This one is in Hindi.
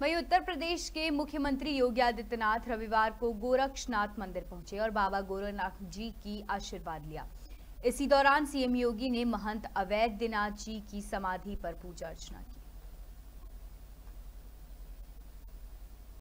वहीं उत्तर प्रदेश के मुख्यमंत्री योगी आदित्यनाथ रविवार को गोरक्षनाथ मंदिर पहुँचे और बाबा गोरखनाथ जी की आशीर्वाद लिया। इसी दौरान सीएम योगी ने महंत अवैधनाथ जी की समाधि पर पूजा अर्चना की।